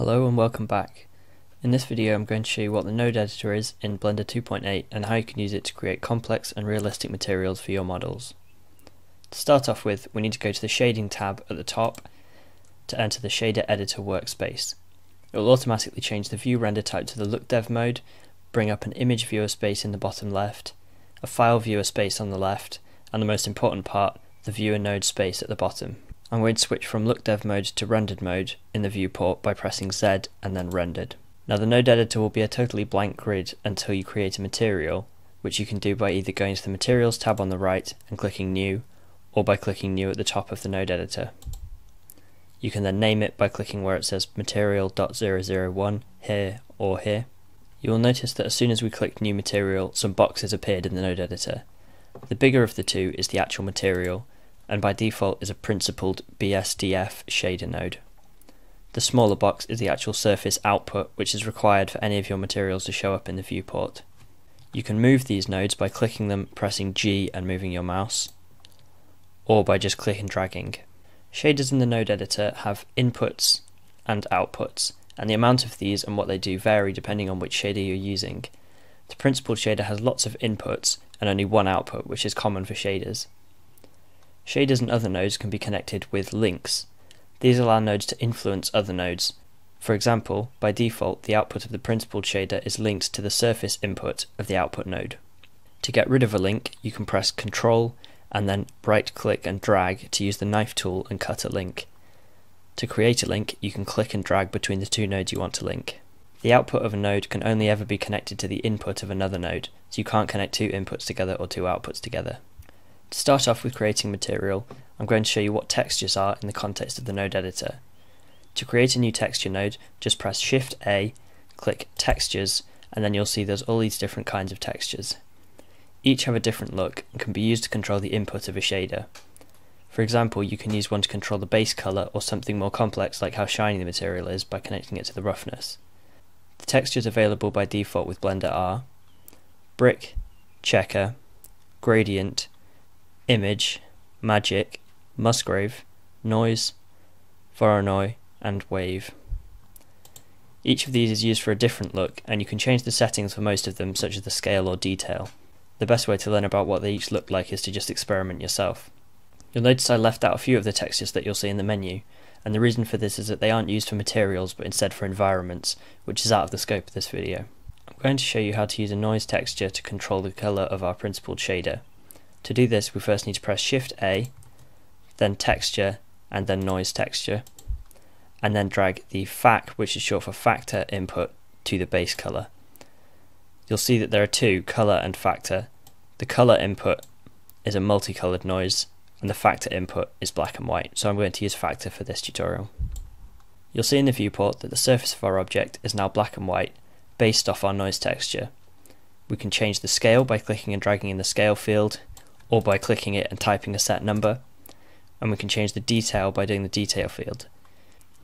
Hello and welcome back. In this video I'm going to show you what the node editor is in Blender 2.8 and how you can use it to create complex and realistic materials for your models. To start off with, we need to go to the Shading tab at the top to enter the Shader Editor workspace. It will automatically change the view render type to the Look Dev mode, bring up an image viewer space in the bottom left, a file viewer space on the left, and the most important part, the viewer node space at the bottom. I'm going to switch from look dev mode to rendered mode in the viewport by pressing Z and then rendered. Now the node editor will be a totally blank grid until you create a material, which you can do by either going to the materials tab on the right and clicking new, or by clicking new at the top of the node editor. You can then name it by clicking where it says material.001 here or here. You will notice that as soon as we click new material, some boxes appeared in the node editor. The bigger of the two is the actual material, and by default is a principled BSDF shader node. The smaller box is the actual surface output which is required for any of your materials to show up in the viewport. You can move these nodes by clicking them, pressing G and moving your mouse, or by just clicking and dragging. Shaders in the node editor have inputs and outputs, and the amount of these and what they do vary depending on which shader you're using. The principled shader has lots of inputs and only one output, which is common for shaders. Shaders and other nodes can be connected with links. These allow nodes to influence other nodes. For example, by default, the output of the principled shader is linked to the surface input of the output node. To get rid of a link, you can press Ctrl and then right click and drag to use the knife tool and cut a link. To create a link, you can click and drag between the two nodes you want to link. The output of a node can only ever be connected to the input of another node, so you can't connect two inputs together or two outputs together. To start off with creating material, I'm going to show you what textures are in the context of the node editor. To create a new texture node, just press Shift A, click Textures, and then you'll see there's all these different kinds of textures. Each have a different look and can be used to control the input of a shader. For example, you can use one to control the base color or something more complex like how shiny the material is by connecting it to the roughness. The textures available by default with Blender are Brick, Checker, Gradient, image, magic, musgrave, noise, Voronoi, and wave. Each of these is used for a different look, and you can change the settings for most of them, such as the scale or detail. The best way to learn about what they each look like is to just experiment yourself. You'll notice I left out a few of the textures that you'll see in the menu, and the reason for this is that they aren't used for materials but instead for environments, which is out of the scope of this video. I'm going to show you how to use a noise texture to control the colour of our principled shader. To do this, we first need to press Shift A, then Texture, and then Noise Texture, and then drag the FAC, which is short for Factor input, to the base color. You'll see that there are two, color and factor. The color input is a multicolored noise, and the factor input is black and white, so I'm going to use factor for this tutorial. You'll see in the viewport that the surface of our object is now black and white, based off our noise texture. We can change the scale by clicking and dragging in the scale field, or by clicking it and typing a set number, and we can change the detail by doing the detail field.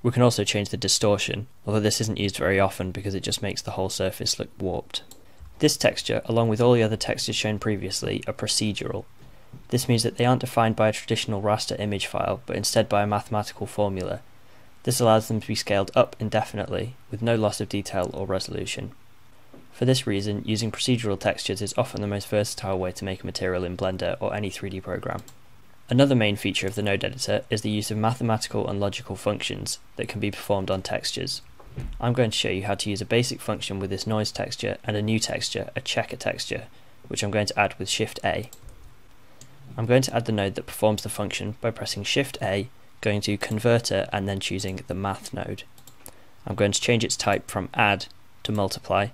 We can also change the distortion, although this isn't used very often because it just makes the whole surface look warped. This texture, along with all the other textures shown previously, are procedural. This means that they aren't defined by a traditional raster image file, but instead by a mathematical formula. This allows them to be scaled up indefinitely, with no loss of detail or resolution. For this reason, using procedural textures is often the most versatile way to make a material in Blender or any 3D program. Another main feature of the node editor is the use of mathematical and logical functions that can be performed on textures. I'm going to show you how to use a basic function with this noise texture and a new texture, a checker texture, which I'm going to add with Shift A. I'm going to add the node that performs the function by pressing Shift A, going to Converter and then choosing the Math node. I'm going to change its type from Add to Multiply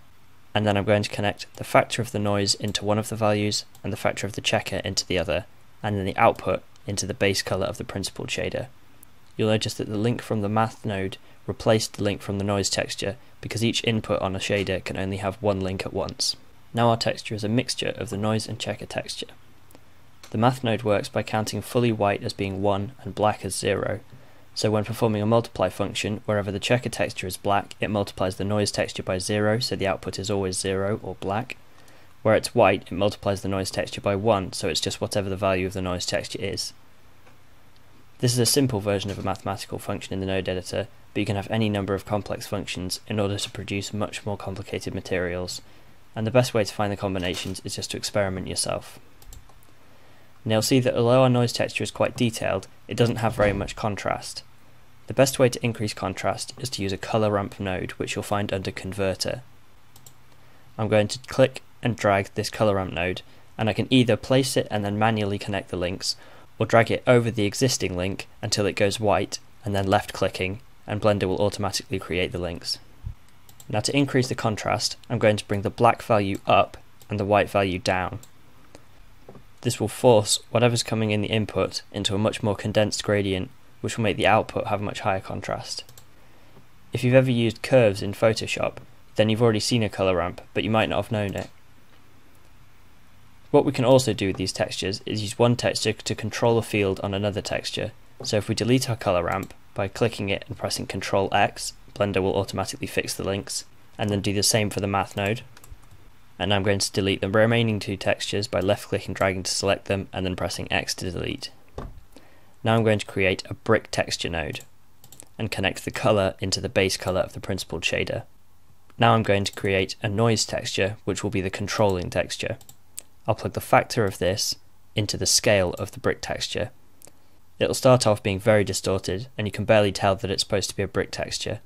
and then I'm going to connect the factor of the noise into one of the values and the factor of the checker into the other, and then the output into the base color of the principled shader. You'll notice that the link from the math node replaced the link from the noise texture because each input on a shader can only have one link at once. Now our texture is a mixture of the noise and checker texture. The math node works by counting fully white as being 1 and black as 0, so when performing a multiply function, wherever the checker texture is black, it multiplies the noise texture by 0, so the output is always 0 or black. Where it's white, it multiplies the noise texture by 1, so it's just whatever the value of the noise texture is. This is a simple version of a mathematical function in the node editor, but you can have any number of complex functions in order to produce much more complicated materials, and the best way to find the combinations is just to experiment yourself. Now you'll see that although our noise texture is quite detailed, it doesn't have very much contrast. The best way to increase contrast is to use a color ramp node, which you'll find under Converter. I'm going to click and drag this color ramp node, and I can either place it and then manually connect the links, or drag it over the existing link until it goes white, and then left clicking, and Blender will automatically create the links. Now to increase the contrast, I'm going to bring the black value up and the white value down. This will force whatever's coming in the input into a much more condensed gradient, which will make the output have much higher contrast. If you've ever used curves in Photoshop, then you've already seen a color ramp, but you might not have known it. What we can also do with these textures is use one texture to control a field on another texture. So if we delete our color ramp by clicking it and pressing Ctrl X, Blender will automatically fix the links, and then do the same for the math node and I'm going to delete the remaining two textures by left clicking and dragging to select them and then pressing X to delete. Now I'm going to create a brick texture node and connect the color into the base color of the principled shader. Now I'm going to create a noise texture which will be the controlling texture. I'll plug the factor of this into the scale of the brick texture. It'll start off being very distorted and you can barely tell that it's supposed to be a brick texture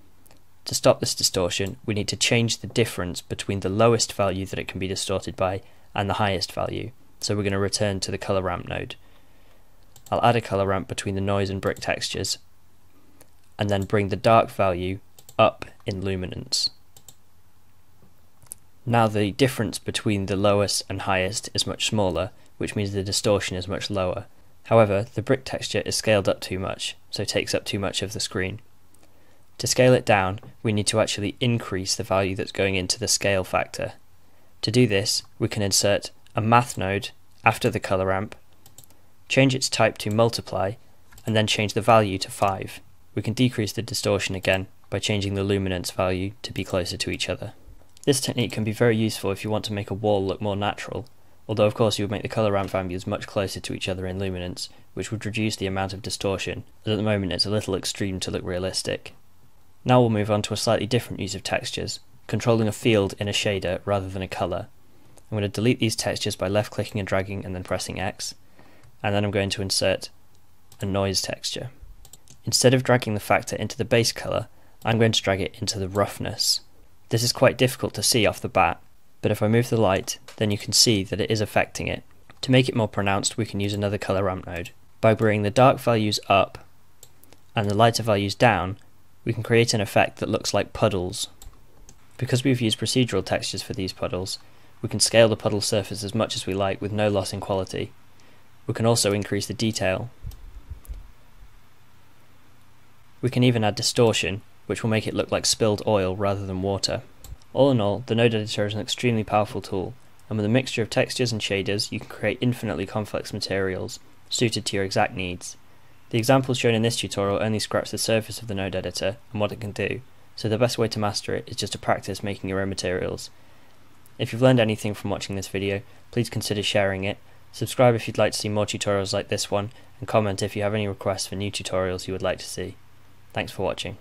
to stop this distortion, we need to change the difference between the lowest value that it can be distorted by and the highest value. So we're going to return to the color ramp node. I'll add a color ramp between the noise and brick textures, and then bring the dark value up in luminance. Now the difference between the lowest and highest is much smaller, which means the distortion is much lower. However, the brick texture is scaled up too much, so takes up too much of the screen. To scale it down, we need to actually increase the value that's going into the scale factor. To do this, we can insert a math node after the color ramp, change its type to multiply, and then change the value to 5. We can decrease the distortion again by changing the luminance value to be closer to each other. This technique can be very useful if you want to make a wall look more natural, although of course you would make the color ramp values much closer to each other in luminance, which would reduce the amount of distortion, at the moment it's a little extreme to look realistic. Now we'll move on to a slightly different use of textures, controlling a field in a shader rather than a colour. I'm going to delete these textures by left clicking and dragging and then pressing X, and then I'm going to insert a noise texture. Instead of dragging the factor into the base colour, I'm going to drag it into the roughness. This is quite difficult to see off the bat, but if I move the light, then you can see that it is affecting it. To make it more pronounced, we can use another colour ramp node. By bringing the dark values up and the lighter values down, we can create an effect that looks like puddles. Because we've used procedural textures for these puddles, we can scale the puddle surface as much as we like with no loss in quality. We can also increase the detail. We can even add distortion, which will make it look like spilled oil rather than water. All in all, the node editor is an extremely powerful tool, and with a mixture of textures and shaders you can create infinitely complex materials, suited to your exact needs. The examples shown in this tutorial only scratch the surface of the node editor and what it can do, so the best way to master it is just to practice making your own materials. If you've learned anything from watching this video, please consider sharing it, subscribe if you'd like to see more tutorials like this one, and comment if you have any requests for new tutorials you would like to see. Thanks for watching.